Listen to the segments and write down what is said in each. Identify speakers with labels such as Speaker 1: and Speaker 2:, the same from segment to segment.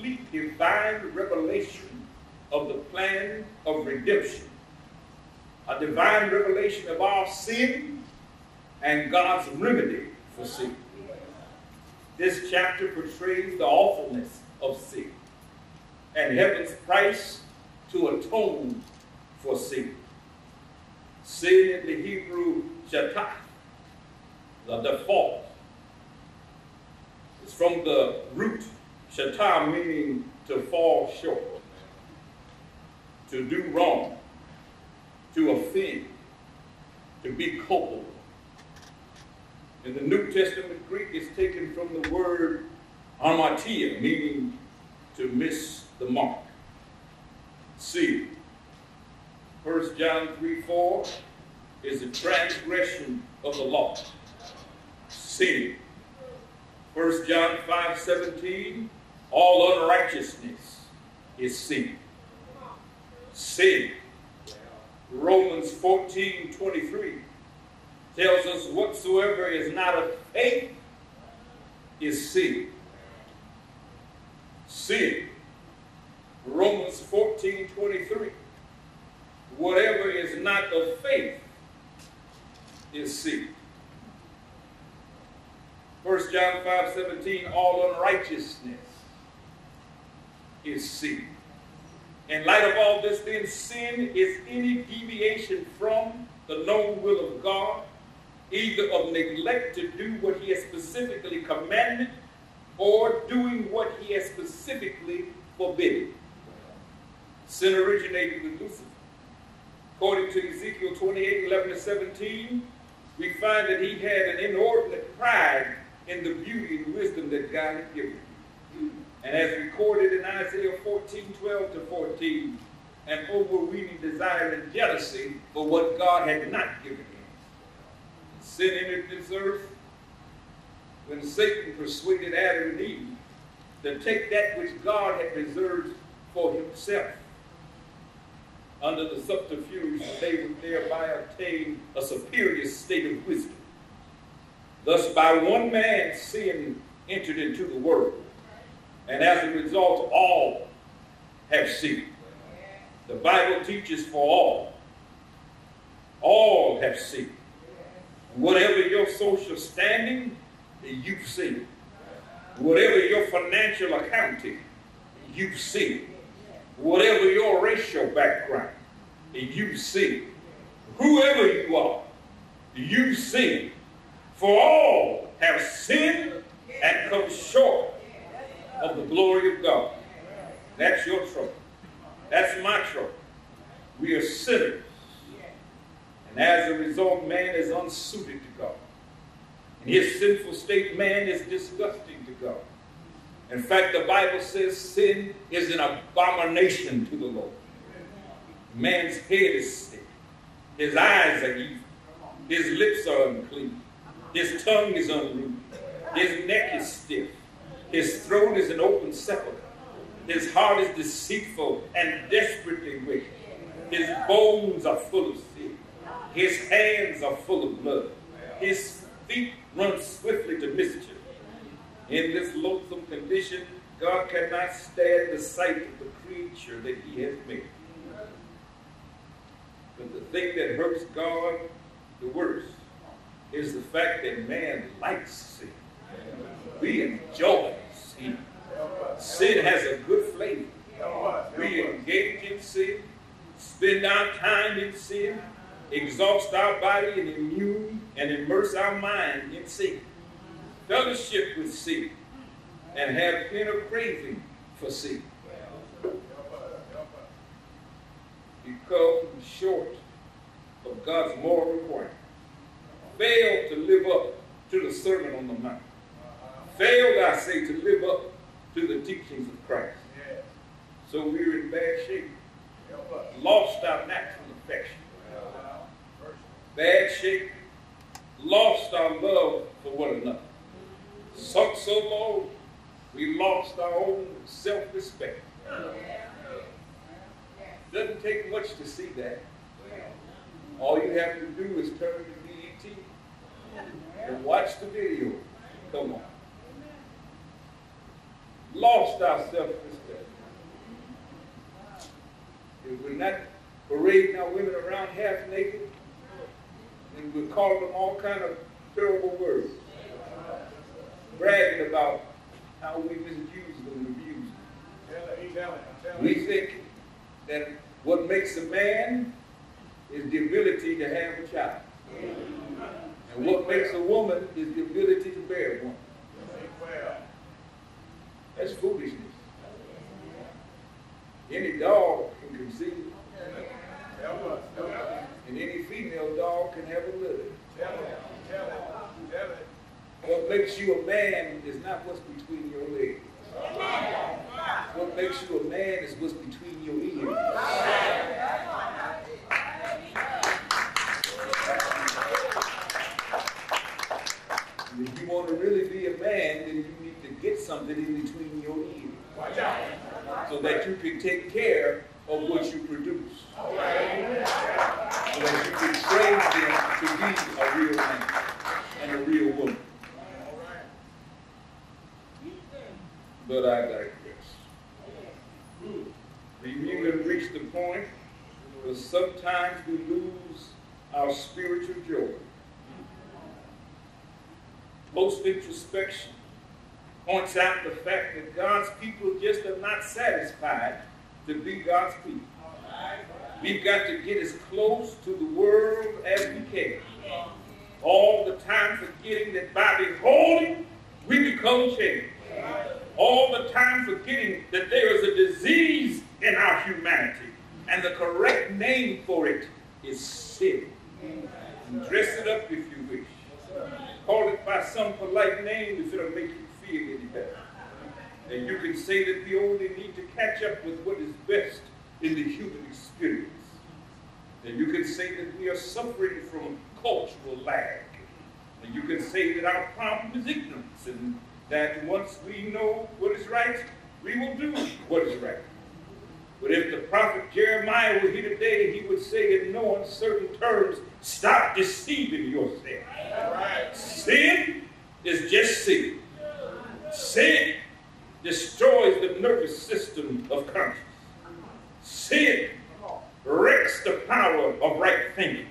Speaker 1: complete divine revelation of the plan of redemption. A divine revelation of our sin and God's remedy for sin. This chapter portrays the awfulness of sin and heaven's price to atone for sin. Sin in the Hebrew shatah, the default, is from the root shatah, meaning to fall short, to do wrong, to offend, to be culpable. In the New Testament Greek, it's taken from the word hamartia, meaning to miss the mark. See, 1 John 3 4 is a transgression of the law. Sin. 1 John 5 17, all unrighteousness is sin. Sin. Romans 14 23 tells us whatsoever is not of faith is sin. Sin. Romans 14 23. Whatever is not of faith is sin. 1 John 5 17, all unrighteousness is sin. In light of all this, then, sin is any deviation from the known will of God, either of neglect to do what He has specifically commanded or doing what He has specifically forbidden. Sin originated with Lucifer. According to Ezekiel 28 11 to 17, we find that he had an inordinate pride in the beauty and wisdom that God had given him. And as recorded in Isaiah 14 12 to 14, an overweening desire and jealousy for what God had not given him. Sin entered this earth when Satan persuaded Adam and Eve to take that which God had reserved for himself under the subterfuge that they would thereby obtain a superior state of wisdom. Thus, by one man, sin entered into the world, and as a result, all have sinned. The Bible teaches for all. All have sinned. Whatever your social standing, you've sinned. Whatever your financial accounting, you've sinned whatever your racial background, you sin. Whoever you are, you sin. For all have sinned and come short glory of God. That's your trouble. That's my trouble. We are sinners. And as a result, man is unsuited to God. In his sinful state, man is disgusting to God. In fact, the Bible says sin is an abomination to the Lord. Man's head is sick. His eyes are evil. His lips are unclean. His tongue is unruly. His neck is stiff. His throne is an open sepulchre. His heart is deceitful and desperately wicked. His bones are full of sin. His hands are full of blood. His feet run swiftly to mischief. In this loathsome condition, God cannot stand the sight of the creature that he has made. But the thing that hurts God the worst is the fact that man likes sin. We enjoy sin. Sin has a good flavor. We engage in sin, spend our time in sin, exhaust our body and immune and immerse our mind in sin fellowship with sin and have inner craving for sin. You come short of God's moral requirement. Fail to live up to the Sermon on the Mount. Failed, I say, to live up to the teachings of Christ. So we're in bad shape. Lost our natural affection. Bad shape. Lost our love for one another sunk so low, we lost our own self-respect. Doesn't take much to see that. All you have to do is turn to BET and watch the video. Come on. Lost our self-respect. If we're not parading our women around half naked, and we're calling them all kind of terrible words, bragging about how we misuse them and abuse them. We think that what makes a man is the ability to have a child. And what makes a woman is the ability to bear one. That's foolishness. Any dog can conceive. And any female dog can have a litter. What makes you a man is not what's between your legs. What makes you a man is what's between your ears. If you want to really be a man, then you need to get something in between your ears. So that you can take care of what you produce. So that you can train them to be a real man and a real woman. But I digress. We've even reached the point where sometimes we lose our spiritual joy. Post introspection points the fact that God's people just are not satisfied to be God's people. We've got to get as close to the world as we can. All the time forgetting that by beholding, we become changed. All the time forgetting that there is a disease in our humanity. And the correct name for it is sin. And dress it up if you wish. Call it by some polite name if it'll make you any better. And you can say that we only need to catch up with what is best in the human experience. And you can say that we are suffering from cultural lag. And you can say that our problem is ignorance and that once we know what is right, we will do what is right. But if the prophet Jeremiah were here today, he would say in no uncertain terms, stop deceiving yourself. Right. Sin is just sin. Sin destroys the nervous system of conscience. Sin wrecks the power of right thinking.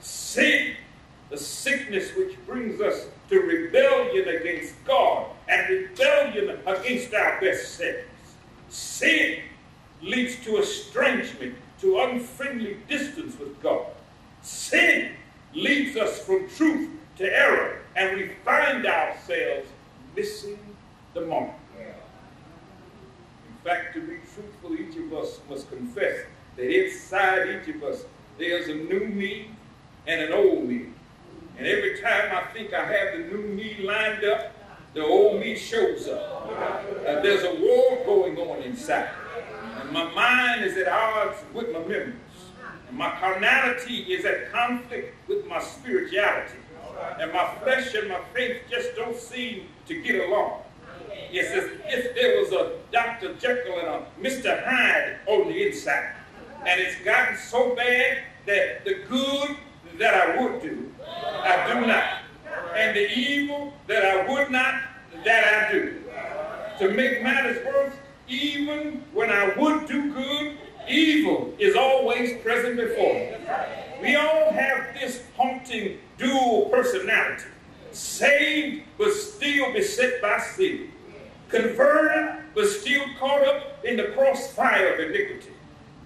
Speaker 1: Sin, the sickness which brings us to rebellion against God and rebellion against our best selves. Sin leads to estrangement, to unfriendly distance with God. Sin leads us from truth to error, and we find ourselves missing the moment. In fact, to be truthful, each of us must confess that inside each of us there's a new me and an old me. And every time I think I have the new me lined up, the old me shows up. Uh, there's a war going on inside. And my mind is at odds with my members. And my carnality is at conflict with my spirituality. And my flesh and my faith just don't seem to get along. It's as if there was a Dr. Jekyll and a Mr. Hyde on the inside. And it's gotten so bad that the good that I would do, I do not. And the evil that I would not, that I do. To make matters worse, even when I would do good, evil is always present before me. We all have this haunting dual personality. Saved, but still beset by sin. Converted, but still caught up in the crossfire of iniquity.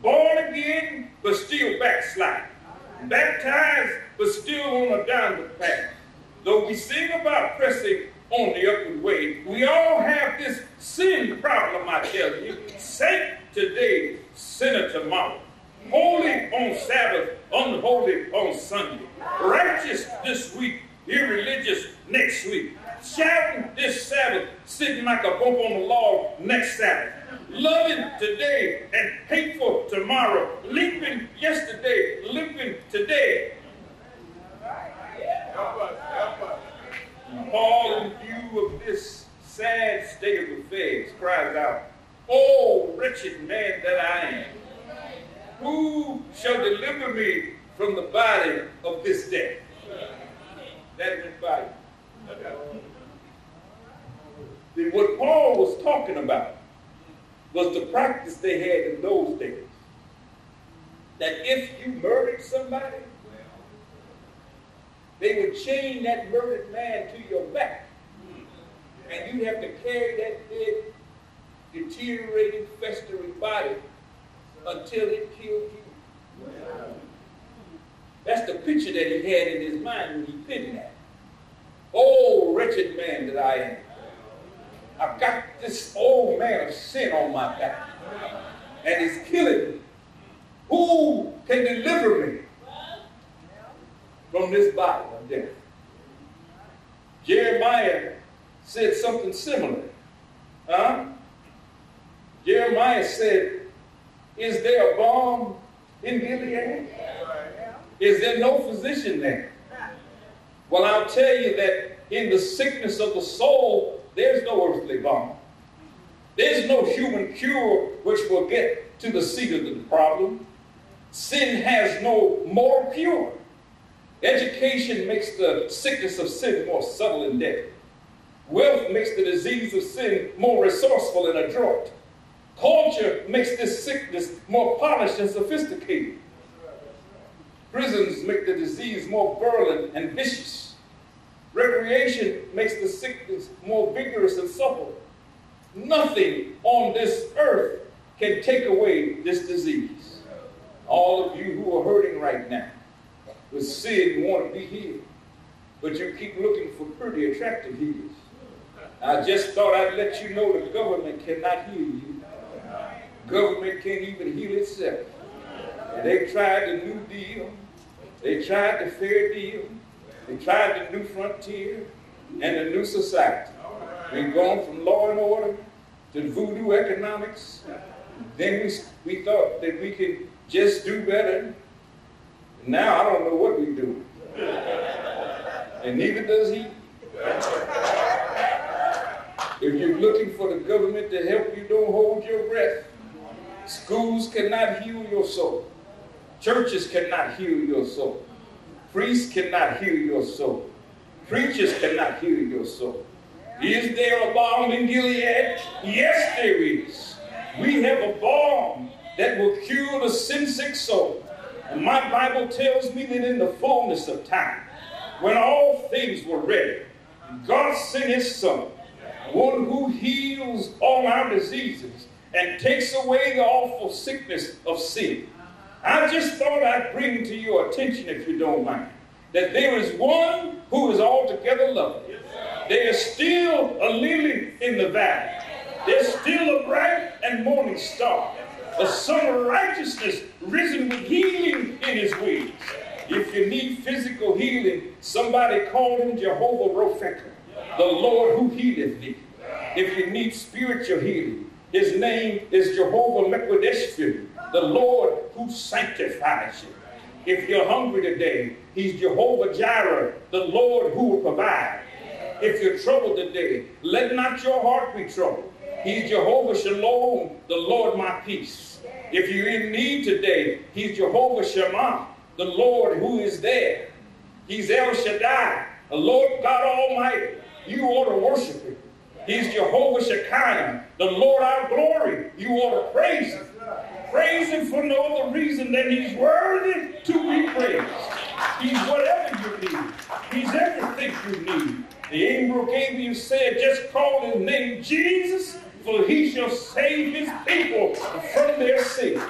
Speaker 1: Born again, but still backsliding baptized, but still on a downward path. Though we sing about pressing on the upward way, we all have this sin problem, I tell you. Saint today, sinner tomorrow. Holy on Sabbath, unholy on Sunday. Righteous this week, irreligious next week. Shouting this Sabbath, sitting like a bump on the log next Sabbath loving today and hateful tomorrow, leaping yesterday, limping today. Paul, in view of this sad state of affairs, cries out, Oh, wretched man that I am. Who shall deliver me from the body of this death? That went by. Then what Paul was talking about was the practice they had in those days. That if you murdered somebody, they would chain that murdered man to your back. And you'd have to carry that dead, deteriorating, festering body until it killed you. That's the picture that he had in his mind when he penned that. Oh, wretched man that I am. I've got this old man of sin on my back, and he's killing me. Who can deliver me from this body of death? Jeremiah said something similar. Huh? Jeremiah said, Is there a balm in Gilead? Is there no physician there? Well, I'll tell you that in the sickness of the soul, there's no earthly balm. There's no human cure which will get to the seat of the problem. Sin has no moral cure. Education makes the sickness of sin more subtle and deadly. Wealth makes the disease of sin more resourceful and adroit. Culture makes this sickness more polished and sophisticated. Prisons make the disease more virulent and vicious. Recreation makes the sickness more vigorous and supple. Nothing on this earth can take away this disease. All of you who are hurting right now with sin want to be healed, but you keep looking for pretty attractive healers. I just thought I'd let you know the government cannot heal you. Government can't even heal itself. And they tried the New Deal. They tried the Fair Deal. They tried the New Frontier and the New Society. We've gone from law and order to voodoo economics. Then we, we thought that we could just do better. Now I don't know what we do. And neither does he. If you're looking for the government to help you, don't hold your breath. Schools cannot heal your soul. Churches cannot heal your soul. Priests cannot heal your soul. Preachers cannot heal your soul. Is there a balm in Gilead? Yes, there is. We have a balm that will cure the sin sick soul. And my Bible tells me that in the fullness of time, when all things were ready, God sent his son one who heals all our diseases and takes away the awful sickness of sin. I just thought I'd bring to your attention, if you don't mind, that there is one who is altogether lovely. There is still a lily in the valley. There's still a bright and morning star, a sun of righteousness risen with healing in his wings. If you need physical healing, somebody call him Jehovah Ropheka the Lord who healeth thee. If you need spiritual healing, his name is Jehovah Mekoddishkem, the Lord who sanctifies you. If you're hungry today, he's Jehovah Jireh, the Lord who will provide. If you're troubled today, let not your heart be troubled. He's Jehovah Shalom, the Lord my peace. If you're in need today, he's Jehovah Shammah, the Lord who is there. He's El Shaddai, the Lord God Almighty. You ought to worship him. He's Jehovah Shekinah, the Lord our glory. You ought to praise him. Praise him for no other reason than he's worthy to be praised. He's whatever you need. He's everything you need. The angel Gabriel said, just call his name Jesus, for he shall save his people from their sin.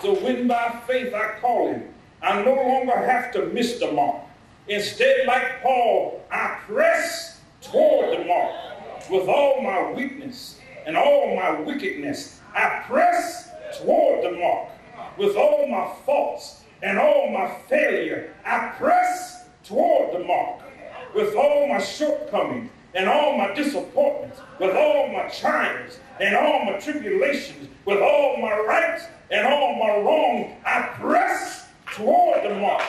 Speaker 1: So when by faith I call him, I no longer have to miss the mark. Instead, like Paul, I press toward the mark with all my weakness and all my wickedness. I press toward the mark with all my faults and all my failure. I press toward the mark with all my shortcomings and all my disappointments, with all my trials and all my tribulations, with all my rights and all my wrongs, I press toward the mark,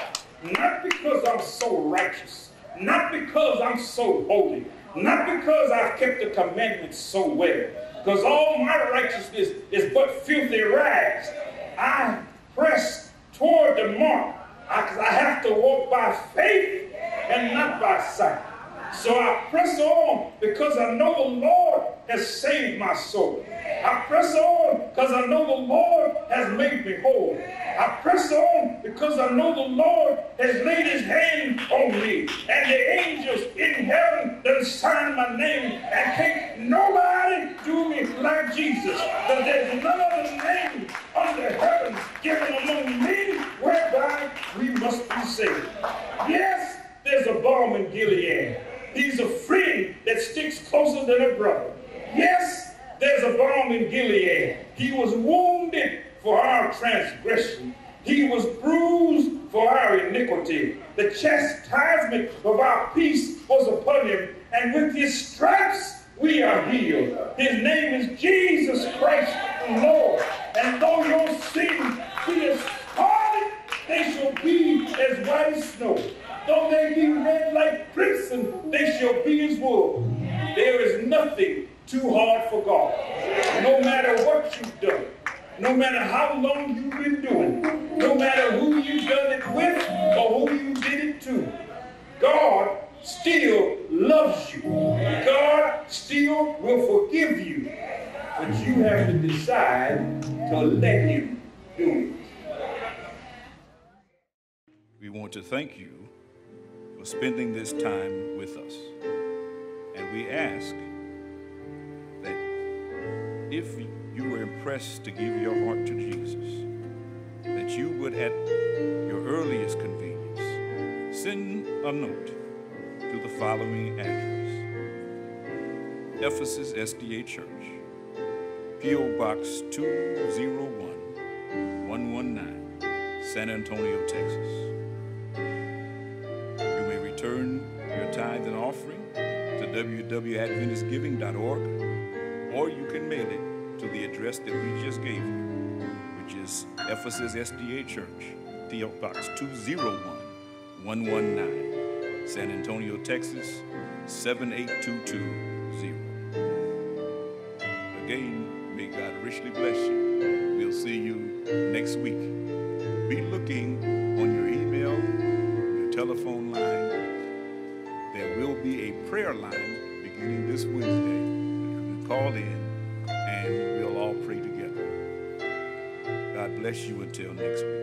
Speaker 1: not because I'm so righteous, not because I'm so holy, not because I've kept the commandments so well, because all my righteousness is but filthy rags. I press toward the mark. Because I, I have to walk by faith and not by sight. So I press on because I know the Lord has saved my soul. I press on because I know the Lord has made me whole. I press on because I know the Lord has laid his hand on me. And the angels in heaven that sign my name. And can't nobody do me like Jesus. That there's none other name under heaven given among men whereby we must be saved. Yes, there's a balm in Gilead. He's a friend that sticks closer than a brother. Yes, there's a balm in Gilead. He was wounded for our transgression. He was bruised for our iniquity. The chastisement of our peace was upon him, and with his stripes we are healed. His name is Jesus Christ, Lord. And though your sins be as scarlet, they shall be as white as snow. Though they be red like crimson, they shall be as wool. There is nothing too hard for God. No matter what you've done, no matter how long you've been doing, no matter who you've done it with or who you did it to, God still loves you. God still will forgive you. But you have to decide to let Him do it.
Speaker 2: We want to thank you for spending this time with us. And we ask that if you were impressed to give your heart to Jesus, that you would, at your earliest convenience, send a note to the following address Ephesus SDA Church, P.O. Box 201 119, San Antonio, Texas www.adventistgiving.org, or you can mail it to the address that we just gave you, which is Ephesus SDA Church, P.O. Box 201 119, San Antonio, Texas 78220. Again, may God richly bless you. We'll see you next week. Be looking on your email, your telephone line, there will be a prayer line this Wednesday you call in and we'll all pray together. God bless you until next week.